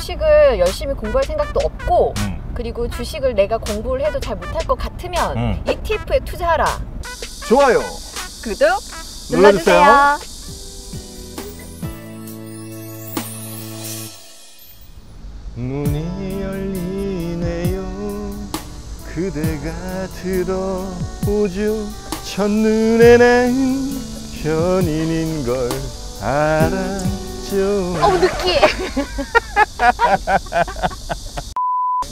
주식을 열심히 공부할 생각도 없고 음. 그리고 주식을 내가 공부를 해도 잘 못할 것 같으면 음. ETF에 투자하라. 좋아요. 구독 눌러주세요. 눌러주세요. 문이 열리네요. 그대가 들어오죠. 첫눈에는 현인인 걸 알았죠. 어우 느끼해.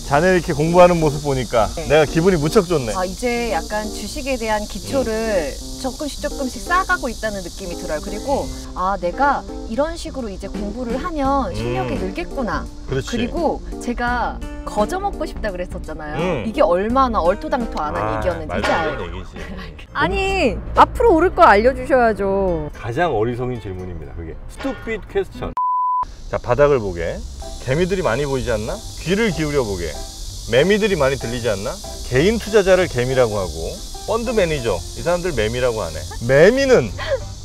자네 이렇게 공부하는 모습 보니까 네. 내가 기분이 무척 좋네. 아 이제 약간 주식에 대한 기초를 조금씩 조금씩 쌓아가고 있다는 느낌이 들어요. 그리고 아 내가 이런 식으로 이제 공부를 하면 실력이 음. 늘겠구나. 그렇지. 그리고 제가 거저 먹고 싶다 그랬었잖아요. 음. 이게 얼마나 얼토당토 안한 아, 얘기였는지 이제. 되는 얘기지. 아니 앞으로 오를 걸 알려주셔야죠. 가장 어리석인 질문입니다. 그게 스투핏 퀘스천. 자 바닥을 보게. 개미들이 많이 보이지 않나? 귀를 기울여 보게. 매미들이 많이 들리지 않나? 개인 투자자를 개미라고 하고 펀드 매니저 이 사람들 매미라고 하네. 매미는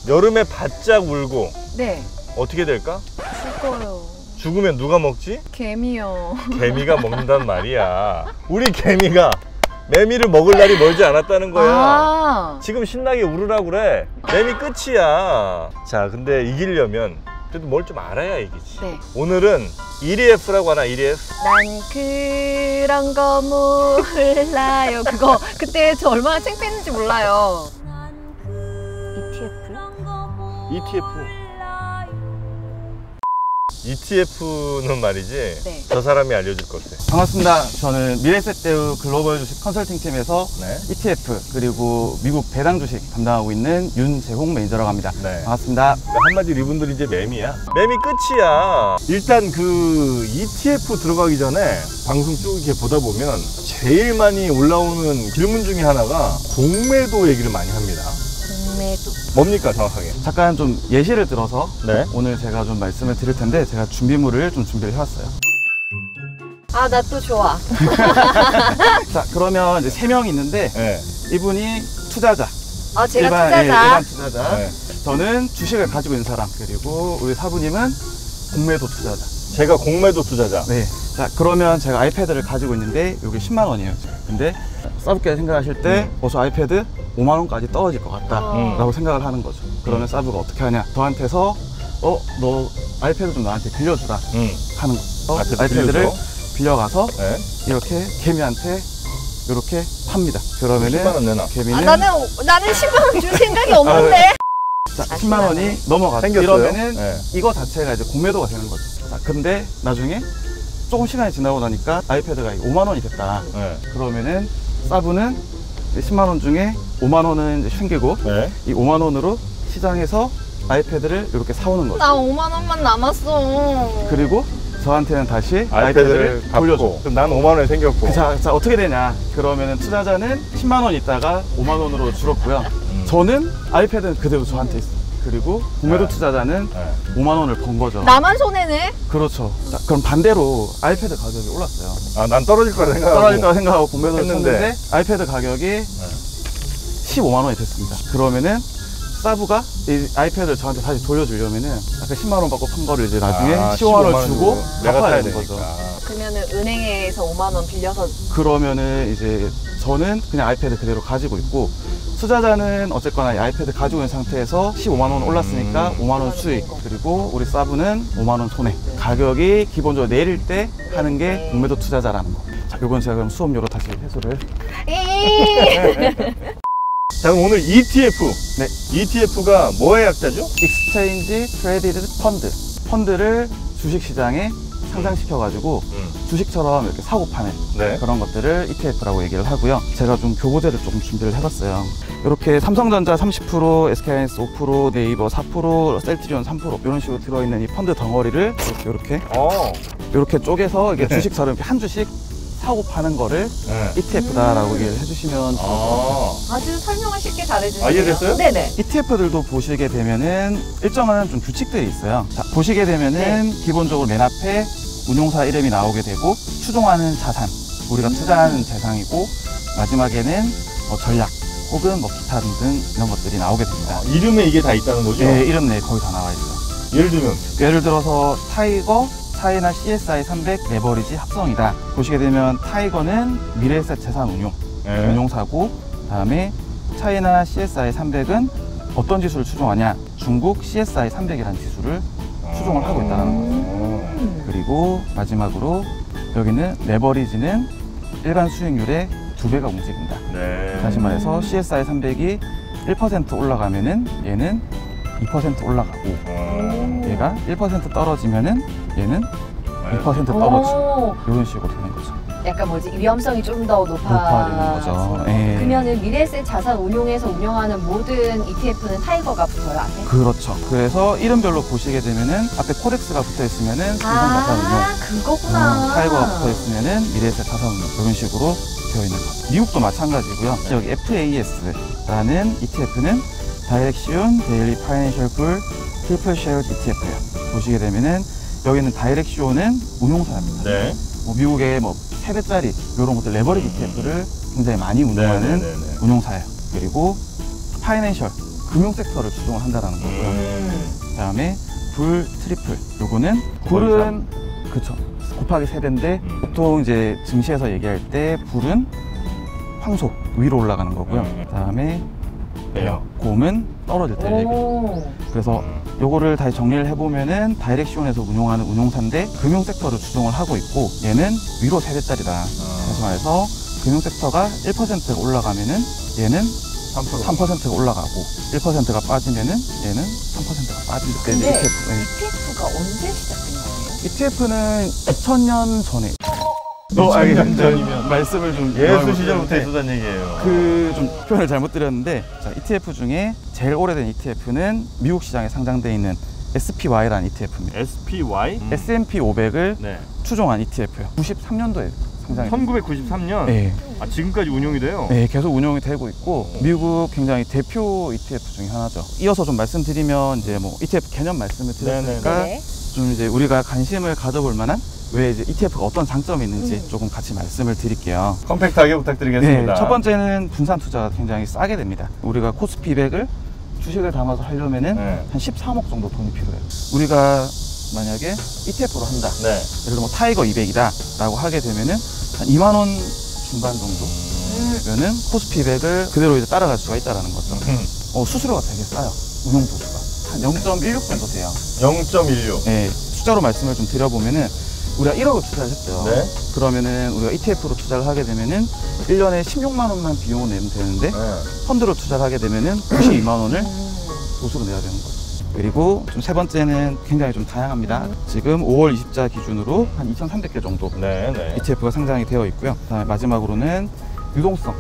여름에 바짝 울고 네 어떻게 될까? 죽어요. 죽으면 누가 먹지? 개미요. 개미가 먹는단 말이야. 우리 개미가 매미를 먹을 날이 멀지 않았다는 거야. 아 지금 신나게 울으라 그래. 매미 끝이야. 자, 근데 이기려면 그래도 뭘 좀 알아야 이기지. 네. 오늘은 EDF라고 하나, EDF? 난 그런 거 몰라요. 그거 그때 저 얼마나 창피했는지 몰라요. ETF? ETF. ETF는 말이지. 네. 저 사람이 알려줄 것들. 반갑습니다. 저는 미래세대우 글로벌 주식 컨설팅 팀에서 네. ETF 그리고 미국 배당 주식 담당하고 있는 윤재홍 매니저라고 합니다. 네. 반갑습니다. 그러니까 한마디로 이분들이 이제 매미야. 매미 끝이야. 일단 그 ETF 들어가기 전에 방송 쭉 이렇게 보다 보면 제일 많이 올라오는 질문 중에 하나가 공매도 얘기를 많이 합니다. 공매도. 뭡니까 정확하게? 잠깐 좀 예시를 들어서 네. 오늘 제가 좀 말씀을 드릴 텐데 제가 준비물을 좀 준비를 해왔어요. 아 나 또 좋아. 자 그러면 이제 세 명이 있는데 네. 이분이 투자자, 아 제가 일반, 투자자. 예, 일반 투자자. 네. 저는 주식을 가지고 있는 사람 그리고 우리 사부님은 공매도 투자자. 제가 공매도 투자자. 네. 자, 그러면 제가 아이패드를 가지고 있는데 여기 10만 원이에요. 근데 사부께 생각하실 때 어, 저 아이패드 5만 원까지 떨어질 것 같다. 어. 라고 생각을 하는 거죠. 그러면 사부가 어떻게 하냐? 저한테서 어, 너 아이패드 좀 나한테 빌려주라 응. 하는 거. 아이패드 아이패드를 빌려줘? 빌려 가서 네. 이렇게 개미한테 이렇게 팝니다. 그러면은 10만 원 내놔. 개미는 아 나는 나는 10만 원 줄 생각이 없는데. 자, 아, 10만 원이 넘어갔어. 이러면은 네. 이거 자체가 이제 공매도가 되는 거죠. 자, 근데 나중에 조금 시간이 지나고 나니까 아이패드가 5만 원이 됐다. 네. 그러면은 사부는 10만 원 중에 5만 원은 이제 숨기고 네. 이 5만 원으로 시장에서 아이패드를 이렇게 사오는 거죠. 나 5만 원만 남았어. 그리고 저한테는 다시 아이패드를 아이패드를 돌려줘. 갚고. 그럼 난 5만 원이 생겼고. 자, 자, 어떻게 되냐? 그러면은 투자자는 10만 원 있다가 5만 원으로 줄었고요. 음. 저는 아이패드는 그대로 저한테 있어. 그리고 공매도 네. 투자자는 네. 5만 원을 번 거죠. 나만 손해네. 그렇죠. 자, 그럼 반대로 아이패드 가격이 올랐어요. 아, 난 떨어질 거라 생각하고. 떨어질 거라 생각하고 공매도를 했는데. 네. 쳤는데 아이패드 가격이 15만 원이 됐습니다. 그러면은 사부가 이 아이패드를 저한테 다시 돌려주려면은 아까 10만 원 받고 판 거를 이제 나중에 아, 15만 원을 15만 주고 내가 갚아야 되는. 거죠. 그러면은 은행에서 5만 원 빌려서 그러면은 이제 저는 그냥 iPad 그대로 가지고 있고 투자자는 어쨌거나 이 iPad 가지고 있는 상태에서 15만 원 올랐으니까 음. 5만 원 수익 그리고 우리 사부는 5만 원 손해 가격이 기본적으로 내릴 때 하는 게 공매도 투자자라는 거. 자, 이건 제가 그럼 수업료로 다시 회수를 자, 그럼 오늘 ETF. 네. ETF가 뭐의 약자죠? Exchange Traded Fund 펀드를 주식시장에 상장시켜 가지고 음. 주식처럼 이렇게 사고 파는 네. 그런 것들을 ETF라고 얘기를 하고요. 제가 좀 교보제를 조금 준비를 해봤어요. 이렇게 삼성전자 30%, SK하이닉스 5%, 네이버 4%, 셀트리온 3% 이런 식으로 들어있는 이 펀드 덩어리를 이렇게 이렇게, 어. 이렇게 쪼개서 이게 네. 주식처럼 이렇게 한 주씩 사고 파는 거를 네. ETF다라고 얘기를 해주시면 아. 아주 설명을 쉽게 잘해주세요. 아, 이해됐어요? 네네. ETF들도 보시게 되면은 일정한 좀 규칙들이 있어요. 자, 보시게 되면은 기본적으로 맨 앞에 운용사 이름이 나오게 되고 추종하는 자산, 우리가 투자하는 대상이고 마지막에는 뭐 전략 혹은 뭐 기타 등등 이런 것들이 나오게 됩니다. 이름에 이게 다 있다는 거죠? 네, 이름 내 거의 다 나와 있어요. 예를 들면 예를 들어서 TIGER China CSI 300 레버리지 합성이다. 보시게 되면 TIGER는 미래에셋 자산 운용, 네. 운용사고, 그다음에 China CSI 300은 어떤 지수를 추종하냐? 중국 CSI 300이라는 지수를 추종을 하고 있다는 거죠. 음. 그리고 마지막으로 여기는 레버리지는 일반 수익률의 두 배가 움직인다. 네. 다시 말해서 CSI 300이 1% 올라가면은 얘는 2% 올라가고 어. 얘가 1% 떨어지면은 얘는 2% 떨어지고 오, 이런 식으로 되는 거죠. 약간 뭐지 위험성이 좀더 높아. 높아지는 거죠. 예. 그러면은 미래에셋 자산 운용에서 운영하는 모든 ETF는 타이거가 붙어요 앞에. 그렇죠. 그래서 이름별로 보시게 되면은 앞에 KODEX가 붙어 있으면은 삼성 자산 운용, 아, 그거구나. 어, 타이거가 붙어 있으면은 미래에셋 자산 운용 이런 식으로 되어 있는 거. 미국도 마찬가지고요. 여기 FAS라는 ETF는 Direxion Daily Financial Bull Triple Share ETF예요. 보시게 되면은 여기는 Direxion은 운용사입니다. 네. 뭐 미국의 뭐 3배짜리 이런 것들 레버리지 ETF를 굉장히 많이 운용하는 네, 네, 네, 네. 운용사예요. 그리고 Financial 금융 섹터를 추종을 한다라는 거고요. 음. 그다음에 Bull Triple 요거는 Bull은 그쵸 곱하기 세배인데 음. 보통 이제 증시에서 얘기할 때 Bull은 황소 위로 올라가는 거고요. 음. 그다음에 배요. 곰은 떨어질 때 얘기. 오. 그래서 요거를 다시 정리를 해보면은 Direxion에서 운용하는 운용사인데 금융 섹터를 추종을 하고 있고 얘는 위로 세배짜리다. 다시 말해서 금융 섹터가 1%가 올라가면은 얘는 3%. 3%가 올라가고 1%가 빠지면은 얘는 3%가 빠질 때 근데 ETF, 네. ETF가 언제 시작된 거예요? ETF는 2000년 전에 또 2000년 알겠습니다. 전이면 말씀을 좀 예수 시절부터 있었다는 얘기예요. 그 좀 표현을 잘못 드렸는데 자, ETF 중에 제일 오래된 ETF는 미국 시장에 상장돼 있는 SPY라는 ETF입니다. SPY? S&P 500을 네. 추종한 ETF예요. 93년도에 상장했어요. 1993년. 네. 아 지금까지 운용이 돼요. 네, 계속 운영이 되고 있고 미국 굉장히 대표 ETF 중에 하나죠. 이어서 좀 말씀드리면 이제 뭐 ETF 개념 말씀을 드렸으니까 네. 좀 이제 우리가 관심을 가져볼 만한 왜 이제 ETF가 어떤 장점이 있는지 음. 조금 같이 말씀을 드릴게요. 컴팩트하게 부탁드리겠습니다. 네, 첫 번째는 분산 투자가 굉장히 싸게 됩니다. 우리가 코스피 100을 주식을 담아서 하려면은 네. 한 13억 정도 돈이 필요해요. 우리가 만약에 ETF로 한다. 네. 예를 들어 뭐 타이거 200이다 라고 하게 되면은 한 2만 원 중반 정도 면은 코스피 100을 그대로 이제 따라갈 수가 있다라는 거죠. 음. 어, 수수료가 되게 싸요. 운용 보수가. 한 0.16 정도 돼요. 0.16. 네, 숫자로 말씀을 좀 드려보면은 우리가 1억을 투자를 했죠. 네. 그러면은 우리가 ETF로 투자를 하게 되면은 1년에 16만 원만 비용을 내면 되는데 네. 펀드로 투자를 하게 되면은 92만 원을 음. 보수로 내야 되는 거죠. 그리고 좀 세 번째는 굉장히 좀 다양합니다. 지금 5월 20자 기준으로 한 2,300개 정도 네. 네. ETF가 상장이 되어 있고요. 그다음에 마지막으로는 유동성.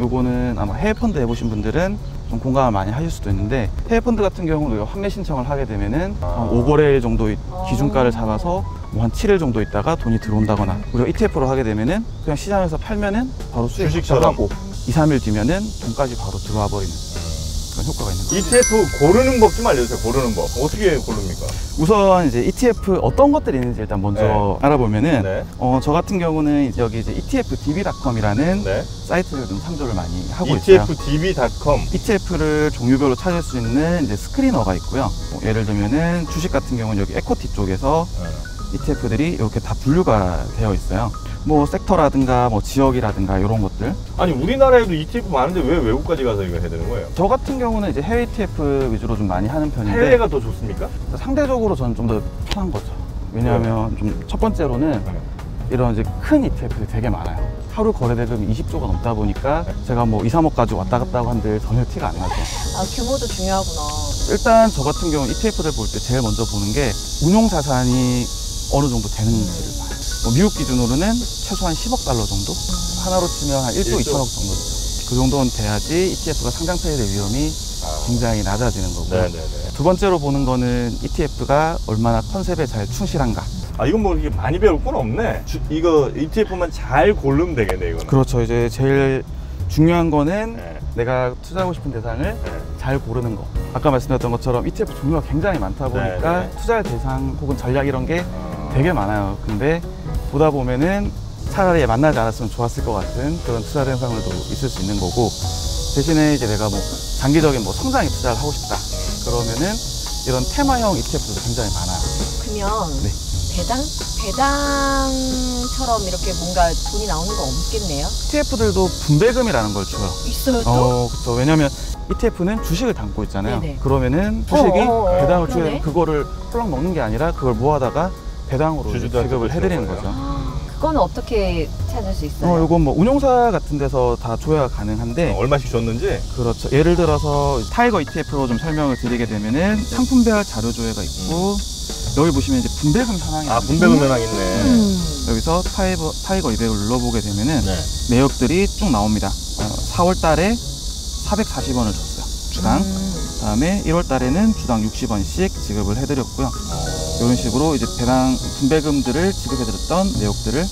요거는 아마 해외 펀드 해보신 분들은 좀 공감을 많이 하실 수도 있는데 해외 펀드 같은 경우는 환매 신청을 하게 되면은 아. 한 5거래일 정도 기준가를 잡아서 뭐 한 7일 정도 있다가 돈이 들어온다거나 우리가 ETF로 하게 되면은 그냥 시장에서 팔면은 바로 수익 주식처럼. 하고 2, 3일 뒤면은 돈까지 바로 들어와 버리는 그런 효과가 있는 거죠. ETF 고르는 법 좀 알려주세요. 고르는 법. 어떻게 고릅니까? 우선 이제 ETF 어떤 것들이 있는지 일단 먼저 네. 알아보면은 네. 어, 저 같은 경우는 여기 이제 ETFDB.com이라는 네. 사이트를 좀 참조를 많이 하고 있어요. ETFDB.com. ETF를 종류별로 찾을 수 있는 이제 스크리너가 있고요. 뭐 예를 들면은 주식 같은 경우는 여기 에코티 쪽에서 ETF들이 이렇게 다 분류가 되어 있어요. 뭐 섹터라든가 뭐 지역이라든가 이런 것들. 아니 우리나라에도 ETF 많은데 왜 외국까지 가서 이거 해야 되는 거예요? 저 같은 경우는 이제 해외 ETF 위주로 좀 많이 하는 편인데 해외가 더 좋습니까? 상대적으로 저는 좀 더 편한 거죠. 왜냐하면 좀첫 번째로는 이런 이제 큰 ETF들이 되게 많아요. 하루 거래 대금이 20조가 넘다 보니까 제가 뭐 2, 3억 가지고 왔다 갔다 하고 한들 전혀 티가 안 나죠. 아 규모도 중요하구나. 일단 저 같은 경우 ETF들 볼 때 제일 먼저 보는 게 운용 자산이 어느 정도 되는지를 봐요. 뭐 미국 기준으로는 최소한 10억 달러 정도? 하나로 치면 한 1조 1조. 2천억 정도. 그 정도는 돼야지 ETF가 상장폐해 될 위험이 굉장히 낮아지는 거고요. 네네네. 두 번째로 보는 거는 ETF가 얼마나 컨셉에 잘 충실한가. 아 이건 뭐 이렇게 많이 배울 건 없네. 주- 이거 ETF만 잘 고르면 되겠네 이거는. 그렇죠. 이제 제일 중요한 거는 네. 내가 투자하고 싶은 대상을 네. 잘 고르는 거. 아까 말씀드렸던 것처럼 ETF 종류가 굉장히 많다 보니까 네, 네. 투자할 대상 혹은 전략 이런 게 어. 되게 많아요. 근데 보다 보면은 차라리 만나지 않았으면 좋았을 것 같은 그런 투자 대상들도 있을 수 있는 거고 대신에 이제 내가 뭐 장기적인 뭐 성장에 투자를 하고 싶다. 그러면은 이런 테마형 ETF도 굉장히 많아요. 그러면 네. 배당 배당처럼 이렇게 뭔가 돈이 나오는 거 없겠네요. ETF들도 분배금이라는 걸 줘요. 있어요 또? 어, 그렇죠. 왜냐면 ETF는 주식을 담고 있잖아요. 네네. 그러면은 주식이 어, 어, 어, 배당을 주게 그거를 홀랑 먹는 게 아니라 그걸 모아다가 배당으로 지급을 해드리는 거죠. 아, 그거는 어떻게 찾을 수 있어요? 어, 요건 뭐 운용사 같은 데서 다 조회가 가능한데 얼마씩 줬는지 그렇죠. 예를 들어서 타이거 ETF로 좀 설명을 드리게 되면은 상품별 자료 조회가 있고 여기 보시면 이제 분배금 현황이 아. 분배금 현황 있네. 음. 여기서 타이거, 타이거 200을 눌러보게 되면은 네. 내역들이 쭉 나옵니다. 어, 4월 달에 440원을 줬어요. 주당. 음. 그다음에 1월 달에는 주당 60원씩 지급을 해드렸고요. 어. 이런 식으로 이제 배당 분배금들을 지급해드렸던 내역들을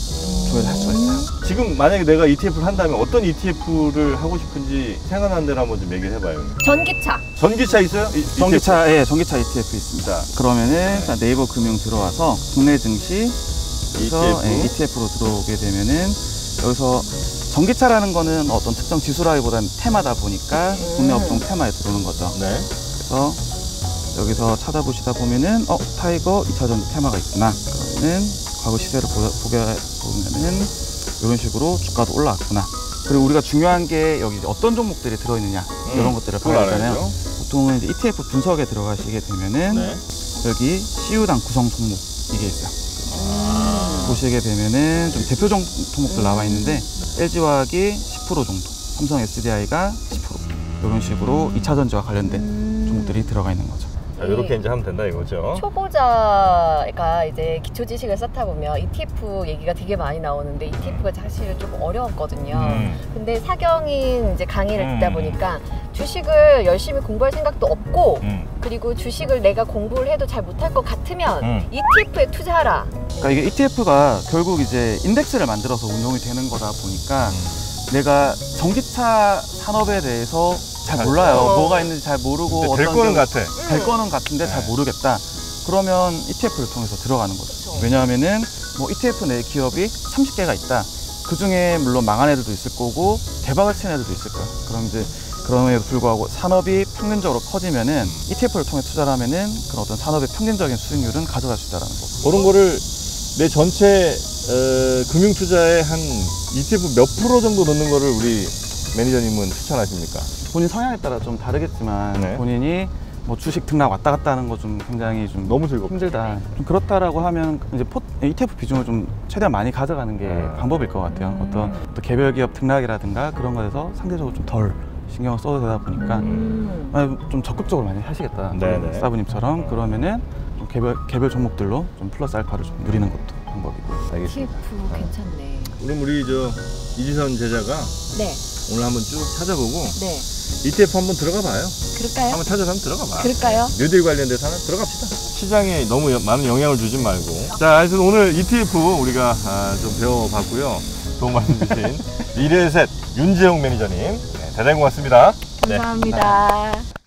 조회를 할 수가 있어요. 지금 만약에 내가 ETF를 한다면 어떤 ETF를 하고 싶은지 생각나는 대로 한번 좀 얘기를 해봐요. 전기차. 전기차 있어요? 이-? 전기차, 예, 전기차 ETF 있습니다. 그러면은 자, 네이버 금융 들어와서 국내 증시 ETF. 예, ETF로 들어오게 되면은 여기서 전기차라는 거는 어떤 특정 지수라기보다는 테마다 보니까 음. 국내 업종 테마에 들어오는 거죠. 네. 그래서 여기서 찾아보시다 보면은 어 타이거 2차전지 테마가 있구나 그러면은 과거 시세를 보, 보게 보면은 이런 식으로 주가도 올라왔구나 그리고 우리가 중요한 게 여기 어떤 종목들이 들어있느냐 이런 것들을 봐야 되잖아요. 보통은 이제 ETF 분석에 들어가시게 되면은 네. 여기 CU당 구성 종목 이게 있어요 아. 보시게 되면은 좀 대표 종- 종목들 나와 있는데 LG화학이 10% 정도 삼성 SDI가 10% 이런 식으로 2차 전지와 관련된 음. 종목들이 들어가 있는 거죠 자, 이렇게 이제 하면 된다 이거죠. 초보자가 이제 기초 지식을 쌓다 보면 ETF 얘기가 되게 많이 나오는데 ETF가 사실 좀 어려웠거든요. 음. 근데 사경인 이제 강의를 음. 듣다 보니까 주식을 열심히 공부할 생각도 없고 음. 그리고 주식을 내가 공부를 해도 잘 못할 것 같으면 음. ETF에 투자하라. 그러니까 이게 ETF가 결국 이제 인덱스를 만들어서 운용이 되는 거다 보니까 내가 전기차 산업에 대해서 잘잘 몰라요. 어. 뭐가 있는지 잘 모르고 될 거는 게 같아. 될 거는 같은데 잘 네. 모르겠다. 그러면 ETF를 통해서 들어가는 거죠. 그쵸. 왜냐하면은 뭐 ETF 내 기업이 30개가 있다. 그 중에 물론 망한 애들도 있을 거고 대박을 친 애들도 있을 거야. 그럼 이제 그럼에도 불구하고 산업이 평균적으로 커지면은 ETF를 통해 투자를 하면은 그런 어떤 산업의 평균적인 수익률은 가져갈 수 있다는 거고. 그런 거를 내 전체 어, 금융 투자의 한 ETF 몇 프로 정도 넣는 거를 우리 매니저님은 추천하십니까? 본인 성향에 따라 좀 다르겠지만 네. 본인이 뭐 주식 등락 왔다 갔다 하는 거 좀 굉장히 좀 너무 즐겁죠. 힘들다. 좀 그렇다라고 하면 이제 포, ETF 비중을 좀 최대한 많이 가져가는 게 음. 방법일 것 같아요. 어떤 또 개별 기업 등락이라든가 그런 거에서 상대적으로 좀 덜 신경을 써도 되다 보니까 음. 아, 좀 적극적으로 많이 하시겠다. 네네. 사부님처럼 그러면은 좀 개별 개별 종목들로 좀 플러스 알파를 좀 누리는 것도 방법이고. 알겠습니다. ETF 괜찮네. 그럼 우리 저 이지선 제자가 네, 오늘 한번 쭉 찾아보고 네. ETF 한번 들어가 봐요. 그럴까요? 한번 찾아서 한번 들어가 봐. 그럴까요? 뉴딜 관련돼서 하나 들어갑시다. 시장에 너무 여- 많은 영향을 주진 말고. 자, 하여튼 오늘 ETF 우리가 아, 좀 배워봤고요. 도움 말씀 주신 미래셋 윤재용 매니저님. 네, 대단히 고맙습니다. 네. 감사합니다.